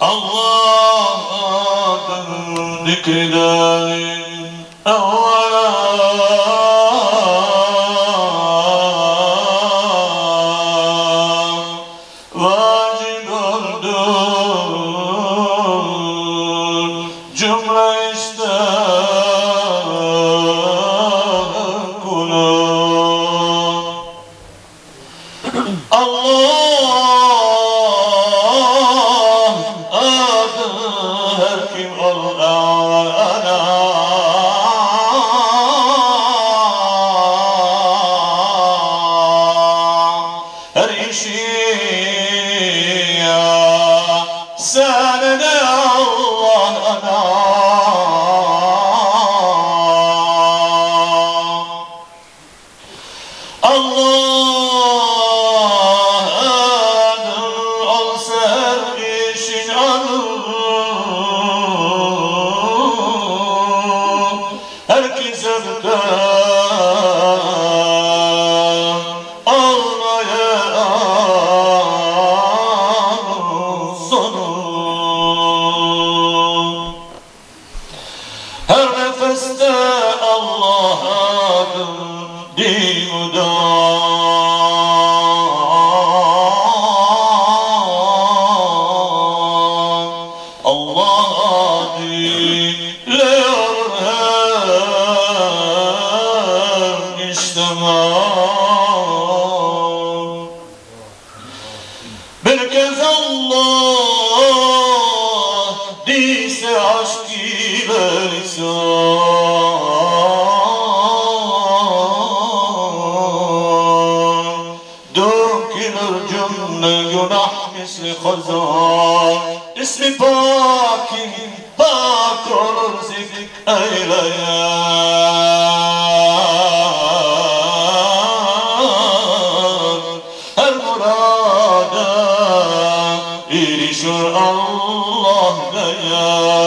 Allah adın zikredelim evvela Vacip oldur cümle ister kulum Allah sen de Allah'ına Allah'ın ol sergişin anı her nefeste Allah adı divdan Allah adıyla her iştemam bir kez Allah diyse aşk ile lisan لم ينحمس خزان اسم باكي باك رزقك أي ليال المرادة إيش الله ليال